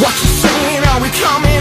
What you saying? now we coming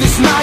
this night.